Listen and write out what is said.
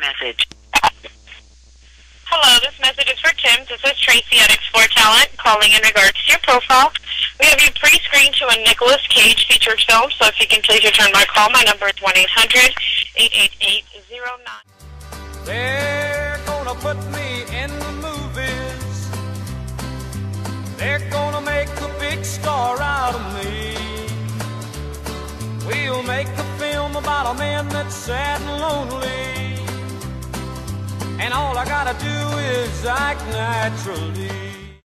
message. Hello, this message is for Tim. This is Tracy at Explore Talent calling in regards to your profile. We have you pre-screened to a Nicolas Cage featured film, so if you can please return my call, my number is 1-800-888-09. They're gonna put me in the movies. They're gonna make a big star out of me. We'll make a film about a man that's sad and lonely. And all I gotta do is act naturally.